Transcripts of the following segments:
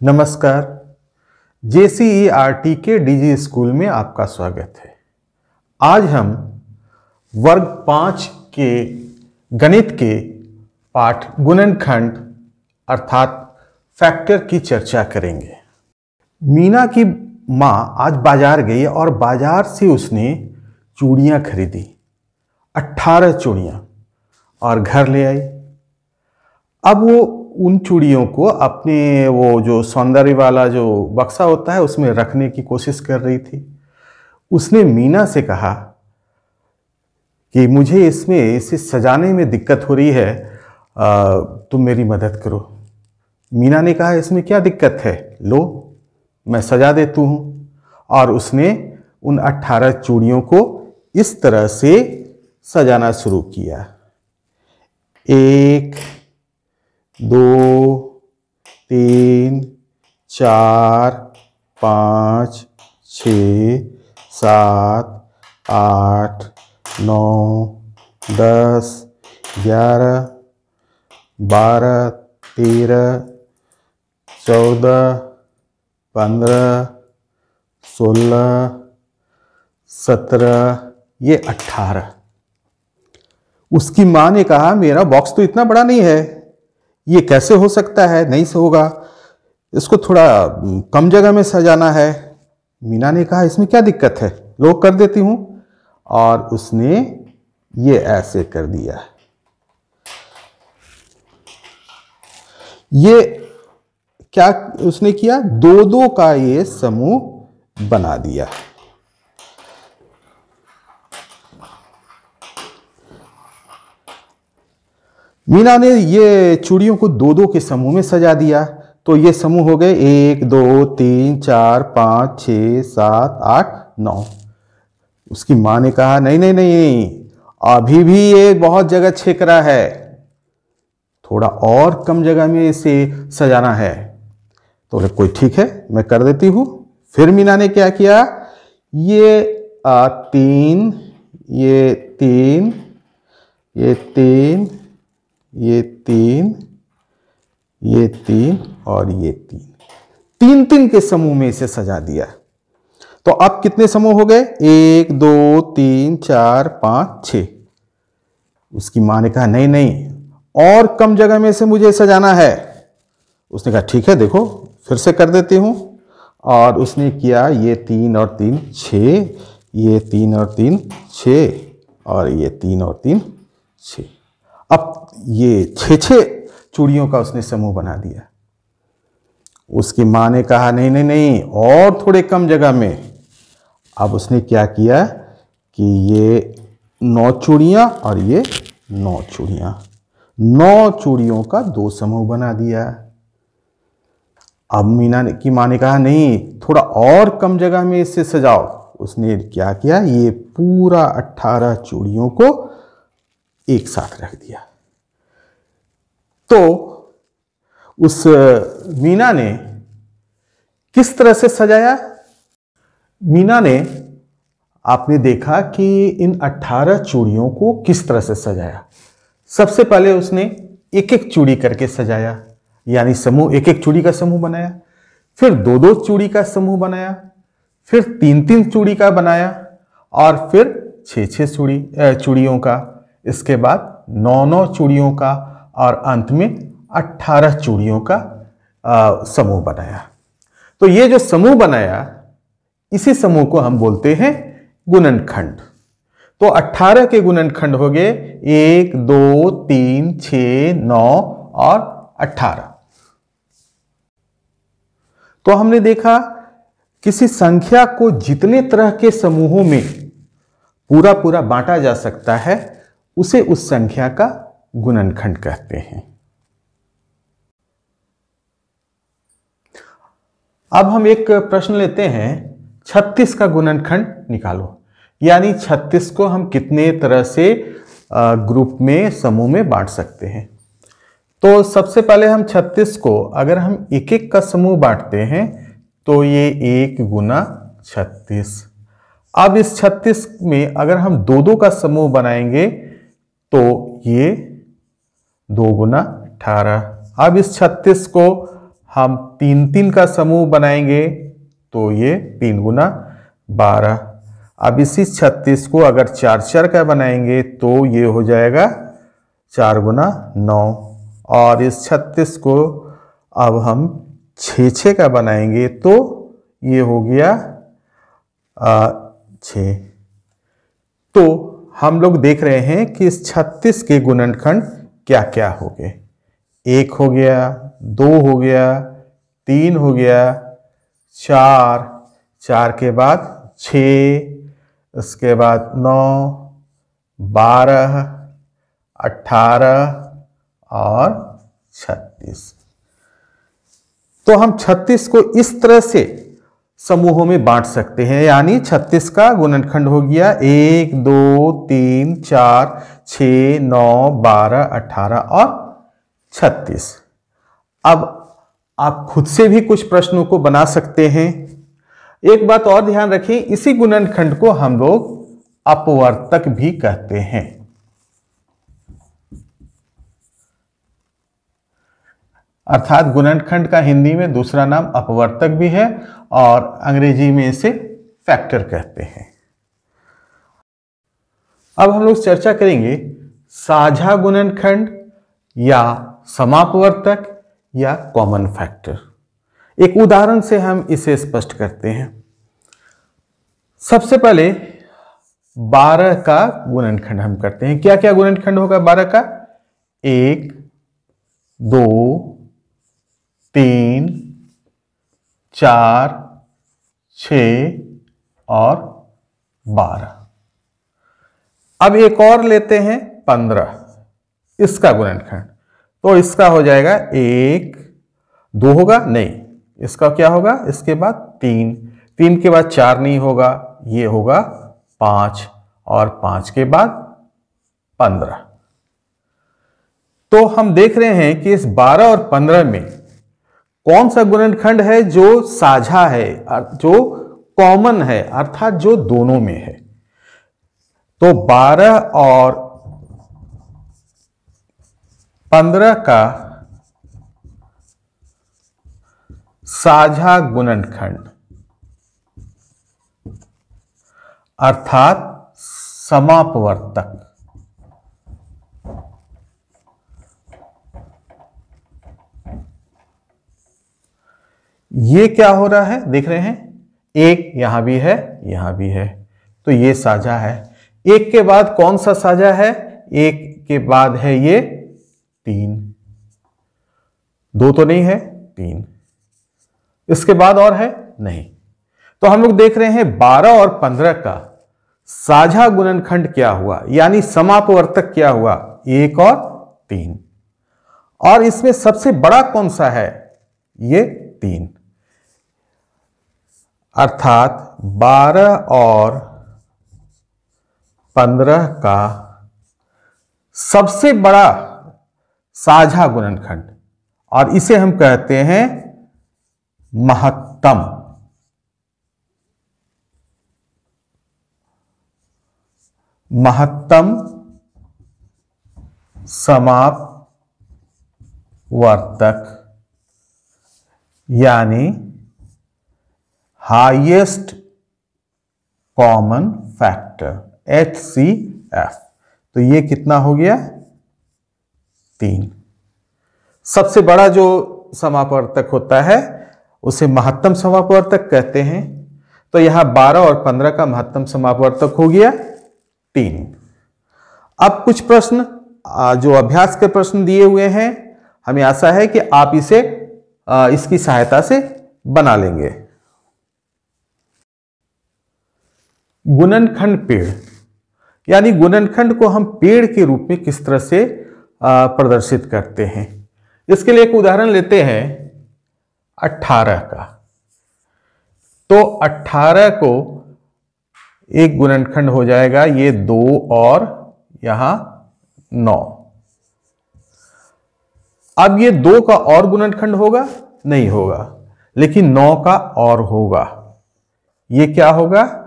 नमस्कार। जे सी के digi school में आपका स्वागत है। आज हम वर्ग पाँच के गणित के पाठ गुणनखंड अर्थात फैक्टर की चर्चा करेंगे। मीना की माँ आज बाज़ार गई और बाज़ार से उसने चूड़ियाँ खरीदी। अट्ठारह चूड़ियाँ और घर ले आई। अब वो उन चूड़ियों को अपने वो जो सौंदर्य वाला जो बक्सा होता है, उसमें रखने की कोशिश कर रही थी। उसने मीना से कहा कि मुझे इसमें, इसे सजाने में दिक्कत हो रही है तुम मेरी मदद करो। मीना ने कहा, इसमें क्या दिक्कत है? लो, मैं सजा देती हूँ। और उसने उन अट्ठारह चूड़ियों को इस तरह से सजाना शुरू किया। एक दो, तीन, चार, पाँच, छ, सात, आठ, नौ, दस, ग्यारह, बारह, तेरह, चौदह, पंद्रह, सोलह, सत्रह, ये अट्ठारह उसकी माँ ने कहा, मेरा बॉक्स तो इतना बड़ा नहीं है। ये कैसे हो सकता है? नहीं से होगा। इसको थोड़ा कम जगह में सजाना है। मीना ने कहा, इसमें क्या दिक्कत है? लो कर देती हूँ। और उसने ये ऐसे कर दिया ये क्या उसने किया? दो दो का ये समूह बना दिया। मीना ने ये चूड़ियों को दो दो के समूह में सजा दिया। तो ये समूह हो गए एक दो तीन चार पाँच छ सात आठ नौ। उसकी माँ ने कहा नहीं नहीं नहीं अभी भी ये बहुत जगह छेक रहा है। थोड़ा और कम जगह में इसे सजाना है। तो बोले कोई ठीक है मैं कर देती हूँ। फिर मीना ने क्या किया ये आ, तीन ये तीन ये तीन ये तीन ये तीन और ये तीन। तीन तीन के समूह में इसे सजा दिया। तो अब कितने समूह हो गए? एक, दो, तीन, चार, पाँच छ उसकी माँ ने कहा, नहीं नहीं, और कम जगह में से मुझे सजाना है। उसने कहा, ठीक है, देखो, फिर से कर देती हूँ। और उसने किया, ये तीन और तीन छ ये तीन और तीन छ और ये तीन और तीन छ अब ये छे छे चूड़ियों का उसने समूह बना दिया। उसकी माँ ने कहा, नहीं नहीं नहीं, और थोड़े कम जगह में। अब उसने क्या किया कि ये नौ चूड़ियाँ और ये नौ चूड़ियाँ, नौ चूड़ियों का दो समूह बना दिया। अब मीना की माँ ने कहा, नहीं, थोड़ा और कम जगह में इससे सजाओ। उसने क्या किया, ये पूरा अट्ठारह चूड़ियों को एक साथ रख दिया। तो उस मीना ने किस तरह से सजाया? मीना ने आपने देखा कि इन 18 चूड़ियों को किस तरह से सजाया? सबसे पहले उसने एक एक चूड़ी करके सजाया, यानी समूह एक एक चूड़ी का समूह बनाया, फिर दो दो चूड़ी का समूह बनाया, फिर तीन तीन चूड़ी का बनाया, और फिर छः छः चूड़ी चूड़ियों का। इसके बाद नौ नौ चूड़ियों का और अंत में 18 चूड़ियों का समूह बनाया। तो ये जो समूह बनाया, इसी समूह को हम बोलते हैं गुणनखंड। तो 18 के गुणनखंड हो गए एक, दो, तीन छ नौ और 18 तो हमने देखा किसी संख्या को जितने तरह के समूहों में पूरा पूरा बांटा जा सकता है, उसे उस संख्या का गुणनखंड कहते हैं। अब हम एक प्रश्न लेते हैं 36 का गुणनखंड निकालो। यानी 36 को हम कितने तरह से ग्रुप में, समूह में बांट सकते हैं? तो सबसे पहले हम 36 को, अगर हम एक एक का समूह बांटते हैं तो ये एक गुना छत्तीस। अब इस 36 में अगर हम दो दो का समूह बनाएँगे तो ये दो गुना अठारह। अब इस छत्तीस को हम तीन तीन का समूह बनाएँगे तो ये तीन गुना बारह। अब इसी छत्तीस को अगर चार चार का बनाएँगे तो ये हो जाएगा चार गुना नौ। और इस छत्तीस को अब हम छ छ का बनाएँगे तो ये हो गया छ। तो हम लोग देख रहे हैं कि इस छत्तीस के गुणनखंड क्या क्या हो गए? एक हो गया, दो हो गया, तीन हो गया, चार चार के बाद छ, उसके बाद नौ, बारह, अठारह और छत्तीस। तो हम छत्तीस को इस तरह से समूहों में बांट सकते हैं। यानी छत्तीस का गुणनखंड हो गया। एक, दो, तीन, चार छ नौ, बारह, अठारह और छत्तीस। अब आप खुद से भी कुछ प्रश्नों को बना सकते हैं। एक बात और ध्यान रखें, इसी गुणनखंड को हम लोग अपवर्तक भी कहते हैं। अर्थात गुणनखंड का हिंदी में दूसरा नाम अपवर्तक भी है और अंग्रेज़ी में इसे फैक्टर कहते हैं। अब हम लोग चर्चा करेंगे साझा गुणनखंड या समापवर्तक या कॉमन फैक्टर। एक उदाहरण से हम इसे स्पष्ट करते हैं। सबसे पहले 12 का गुणनखंड हम करते हैं। क्या क्या गुणनखंड होगा 12 का? एक, दो तीन, चार छ और बारह। अब एक और लेते हैं पंद्रह। इसका गुणनखंड। तो इसका हो जाएगा एक, दो होगा? नहीं। इसका क्या होगा? इसके बाद तीन। तीन के बाद चार नहीं होगा। ये होगा पाँच और पाँच के बाद पंद्रह। तो हम देख रहे हैं कि इस बारह और पंद्रह में कौन सा गुणनखंड है जो साझा है जो कॉमन है, अर्थात जो दोनों में है? तो 12 और 15 का साझा गुणनखंड, अर्थात समापवर्तक। ये क्या हो रहा है? देख रहे हैं। एक यहाँ भी है, यहाँ भी है। तो ये साझा है। एक के बाद कौन सा साझा है? एक के बाद है ये तीन। दो तो नहीं है, तीन। इसके बाद और है? नहीं। तो हम लोग देख रहे हैं बारह और पंद्रह का साझा गुणनखंड क्या हुआ? यानी समापवर्तक क्या हुआ? एक और तीन। और इसमें सबसे बड़ा कौन सा है? ये तीन। अर्थात 12 और 15 का सबसे बड़ा साझा गुणनखंड, और इसे हम कहते हैं महत्तम। महत्तम समाप वर्तक यानी highest common factor H C F तो ये कितना हो गया? तीन। सबसे बड़ा जो समापवर्तक होता है, उसे महत्तम समापवर्तक कहते हैं। तो यहाँ 12 और 15 का महत्तम समापवर्तक हो गया, तीन। अब कुछ प्रश्न जो अभ्यास के प्रश्न दिए हुए हैं, हमें आशा है कि आप इसे इसकी सहायता से बना लेंगे। गुणनखंड पेड़। यानी गुणनखंड को हम पेड़ के रूप में किस तरह से प्रदर्शित करते हैं। इसके लिए एक उदाहरण लेते हैं 18 का। तो 18 को एक गुणनखंड हो जाएगा, ये दो और यहाँ नौ। अब ये दो का और गुणनखंड होगा? नहीं होगा। लेकिन नौ का और होगा। ये क्या होगा?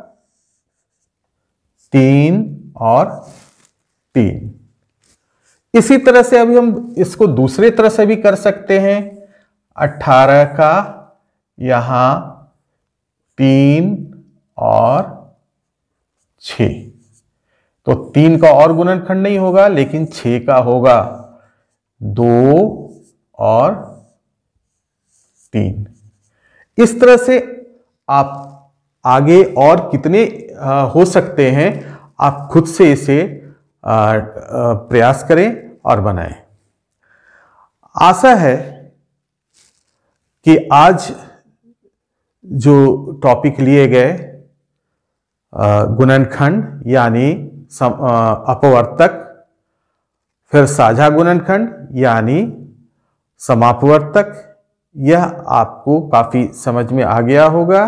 तीन और तीन। इसी तरह से अभी हम इसको दूसरे तरह से भी कर सकते हैं। अठारह का यहाँ तीन और छ तो तीन का और गुणनखंड नहीं होगा, लेकिन छ का होगा। दो और तीन। इस तरह से आप आगे और कितने हो सकते हैं, आप खुद से इसे प्रयास करें और बनाएँ। आशा है कि आज जो टॉपिक लिए गए गुणनखंड यानी अपवर्तक, फिर साझा गुणनखंड यानी समापवर्तक, यह आपको काफ़ी समझ में आ गया होगा।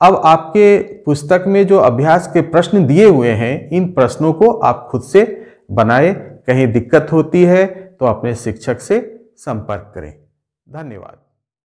अब आपके पुस्तक में जो अभ्यास के प्रश्न दिए हुए हैं, इन प्रश्नों को आप खुद से बनाए। कहीं दिक्कत होती है तो अपने शिक्षक से संपर्क करें। धन्यवाद।